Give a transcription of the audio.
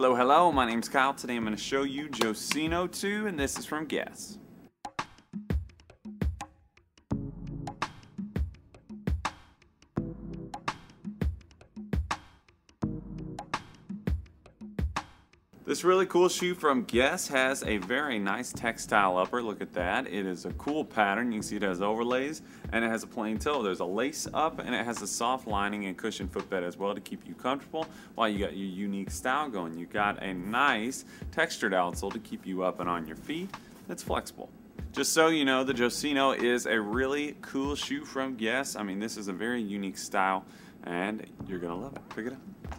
Hello, hello, my name's Kyle. Today I'm going to show you Josino 2 and this is from Guess. This really cool shoe from Guess has a very nice textile upper. Look at that. It is a cool pattern. You can see it has overlays and it has a plain toe. There's a lace up and it has a soft lining and cushion footbed as well to keep you comfortable while you got your unique style going. You got a nice textured outsole to keep you up and on your feet. It's flexible. Just so you know, the Josino is a really cool shoe from Guess. I mean, this is a very unique style and you're gonna love it. Pick it up.